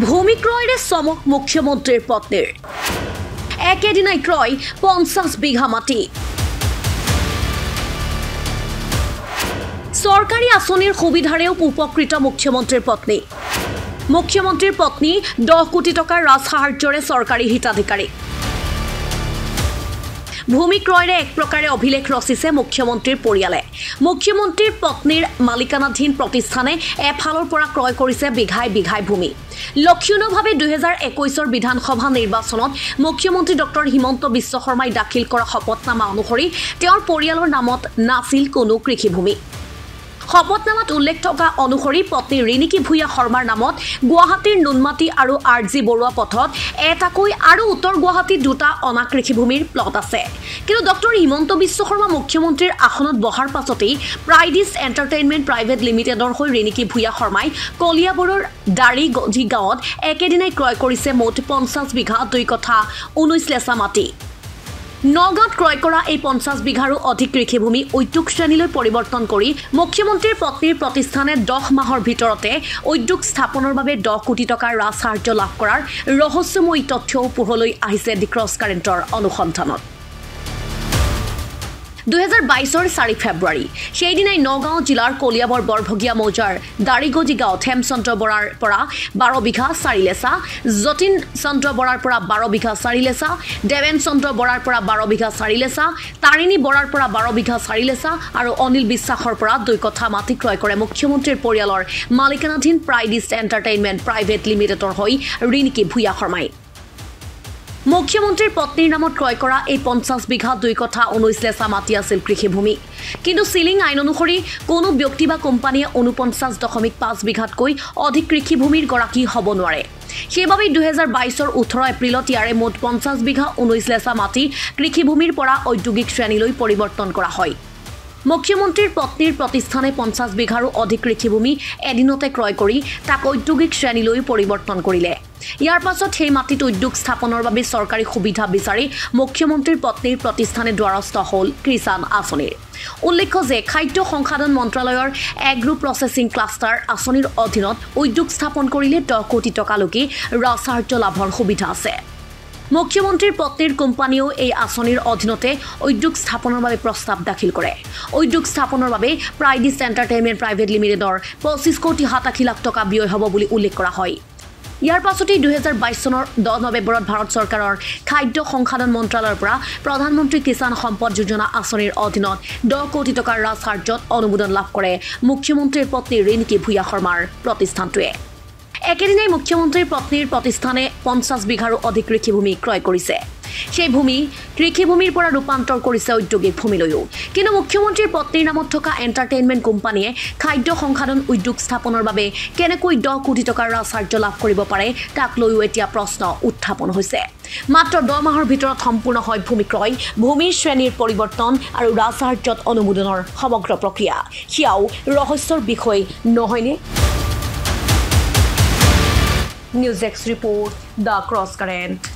ভূমি ক্ৰয়ৰে চমক মুখ্যমন্ত্ৰীৰ পত্নীৰ। একেদিনাই ক্ৰয় পঞ্চাছ বিঘা মাটি। চৰকাৰী আঁচনিৰ সুবিধাৰেও উপকৃত মুখ্যমন্ত্ৰীৰ পত্নী। মুখ্যমন্ত্ৰীৰ পত্নী দহ কোটি টকাৰ ৰাজ সাহাৰ্যৰে চৰকাৰী হিতাধিকাৰী। ভূমি ক্ৰয়ৰে এক প্ৰকাৰে অভিলেখ ৰচিছে মুখ্যমন্ত্ৰীৰ পৰিয়ালে। মুখ্যমন্ত্ৰীৰ পত্নীৰ মালিকানাধীন প্ৰতিষ্ঠানে এফালৰ পৰা ক্ৰয় কৰিছে বিঘাই বিঘাই ভূমি। লক্ষণীয়ভাৱে দুহেজাৰ একৈছৰ বিধানসভা নিৰ্বাচনত মুখ্যমন্ত্ৰী ডক্টৰ হিমন্ত বিশ্ব শৰ্মাই দাখিল কৰা শপতনামা অনুসৰি তেওঁৰ পৰিয়ালৰ নামত নাছিল কোনো কৃষিভূমি। শপতনামাত উল্লেখ থকা অনুসৰি পত্নী ৰিণিকী ভূঞা শৰ্মাৰ নামত গুৱাহাটীৰ নুনমাটি আৰু আৰ জি বৰুৱা পথত এটাকৈ আৰু উত্তৰ গুৱাহাটীত দুটা অনা কৃষিভূমিৰ প্লট আছে। কিন্তু ডক্টৰ হিমন্ত বিশ্ব শৰ্মা মুখ্যমন্ত্ৰীৰ আসনত বহাৰ পাছতেই প্ৰাইডিছ এণ্টাৰটেইনমেণ্ট প্ৰাইভেট লিমিটেডৰ হৈ ৰিণিকী ভূঞা শৰ্মাই কলিয়াবৰৰ দাৰিগজি গাঁৱত একেদিনাই ক্ৰয় কৰিছে মুঠ পঞ্চাছ বিঘা দুই কথা ঊনৈছ লেচা মাটি। নগাঁৱত ক্ৰয় কৰা এই পঞ্চাছ বিঘাৰো অধিক কৃষিভূমি উদ্যোগ শ্ৰেণীলৈ পৰিৱৰ্তন কৰি মুখ্যমন্ত্ৰীৰ পত্নীৰ প্ৰতিষ্ঠানে দহ মাহৰ ভিতৰতে উদ্যোগ স্থাপনৰ বাবে দহ কোটি টকাৰ ৰাজ সাহাৰ্য লাভ কৰাৰ ৰহস্যময়ী তথ্যও পোহৰলৈ আহিছে দি ক্ৰছ কাৰেণ্টৰ অনুসন্ধানত। দুহেজাৰ বাইছৰ চাৰি ফেব্ৰুৱাৰী। সেইদিনাই নগাঁও জিলাৰ কলিয়াবৰ বৰভগীয়া মৌজাৰ দাৰিগজি গাঁৱত হেমচন্দ্ৰ বৰাৰ পৰা বাৰ বিঘা চাৰি লেচা যতীন চন্দ্ৰ বৰাৰ পৰা বাৰ বিঘা চাৰি লেচা দেৱেন চন্দ্ৰ বৰাৰ পৰা বাৰ বিঘা চাৰি লেচা তাৰিণী বৰাৰ পৰা বাৰ বিঘা চাৰি লেচা আৰু অনিল বিশ্বাসৰ পৰা দুই কথা মাটি ক্ৰয় কৰে মুখ্যমন্ত্ৰীৰ পৰিয়ালৰ মালিকানাধীন প্ৰাইডিছ এণ্টাৰটেইনমেণ্ট প্ৰাইভেট লিমিটেডৰ হৈ ৰিণিকী ভূঞা শৰ্মাই। মুখ্যমন্ত্ৰীৰ পত্নীৰ নামত ক্ৰয় কৰা এই পঞ্চাছ বিঘা দুই কথা ঊনৈছ লেচা মাটি আছিল কৃষিভূমি। কিন্তু চিলিং আইন অনুসৰি কোনো ব্যক্তি বা কোম্পানীয়ে ঊনপঞ্চাছ দশমিক পাঁচ বিঘাতকৈ অধিক কৃষিভূমিৰ গৰাকী হ'ব নোৱাৰে। সেইবাবে দুহেজাৰ বাইছৰ ওঠৰ এপ্ৰিলত ইয়াৰে মুঠ পঞ্চাছ বিঘা ঊনৈছ লেচা মাটি কৃষিভূমিৰ পৰা ঔদ্যোগিক শ্ৰেণীলৈ পৰিৱৰ্তন কৰা হয়। মুখ্যমন্ত্ৰীৰ পত্নীৰ প্ৰতিষ্ঠানে পঞ্চাছ বিঘাৰো অধিক কৃষিভূমি এদিনতে ক্ৰয় কৰি তাক ঔদ্যোগিক শ্ৰেণীলৈ পৰিৱৰ্তন কৰিলে। ইয়াৰ পাছত সেই মাটিত উদ্যোগ স্থাপনৰ বাবে চৰকাৰী সুবিধা বিচাৰি মুখ্যমন্ত্ৰীৰ পত্নীৰ প্ৰতিষ্ঠানে দ্বাৰস্থ হ'ল কিষাণ আঁচনিৰ। উল্লেখ্য যে খাদ্য সংসাধন মন্ত্ৰালয়ৰ এগ্ৰো প্ৰচেছিং ক্লাষ্টাৰ আঁচনিৰ অধীনত উদ্যোগ স্থাপন কৰিলে দহ কোটি টকালৈকে ৰাজ সাহাৰ্য লাভৰ সুবিধা আছে। মুখ্যমন্ত্ৰীৰ পত্নীৰ কোম্পানীয়েও এই আঁচনিৰ অধীনতে উদ্যোগ স্থাপনৰ বাবে প্ৰস্তাৱ দাখিল কৰে উদ্যোগ স্থাপনৰ বাবে প্ৰাইডিছ এণ্টাৰটেইনমেণ্ট প্ৰাইভেট লিমিটেডৰ পঁচিছ কোটি সাতাশী লাখ টকা ব্যয় হ'ব বুলি উল্লেখ কৰা হয়। ইয়াৰ পাছতেই দুহেজাৰ বাইছ চনৰ দহ নৱেম্বৰত ভাৰত চৰকাৰৰ খাদ্য সংসাধন মন্ত্ৰালয়ৰ পৰা প্ৰধানমন্ত্ৰী কিষাণ সম্পদ যোজনা আঁচনিৰ অধীনত দহ কোটি টকাৰ ৰাজ সাহাৰ্যত অনুমোদন লাভ কৰে মুখ্যমন্ত্ৰীৰ পত্নী ৰিণিকী ভূঞা শৰ্মাৰ প্ৰতিষ্ঠানটোৱে। একেদিনাই মুখ্যমন্ত্ৰীৰ পত্নীৰ প্ৰতিষ্ঠানে পঞ্চাছ বিঘাৰো অধিক কৃষিভূমি ক্ৰয় কৰিছে। সেই ভূমি কৃষিভূমিৰ পৰা ৰূপান্তৰ কৰিছে ঔদ্যোগিক ভূমিলৈও। কিন্তু মুখ্যমন্ত্ৰীৰ পত্নীৰ নামত থকা এণ্টাৰটেইনমেণ্ট কোম্পানীয়ে খাদ্য সংসাধন উদ্যোগ স্থাপনৰ বাবে কেনেকৈ দহ কোটি টকাৰ সাহাৰ্য লাভ কৰিব পাৰে তাক লৈও এতিয়া প্ৰশ্ন উত্থাপন হৈছে। মাত্ৰ দহ মাহৰ ভিতৰত সম্পূৰ্ণ হয় ভূমি ক্ৰয় ভূমিৰ শ্ৰেণীৰ পৰিৱৰ্তন আৰু ৰাজ সাহাৰ্যত অনুমোদনৰ সমগ্ৰ প্ৰক্ৰিয়া। সেয়াও ৰহস্যৰ বিষয় নহয়নে news X report the cross current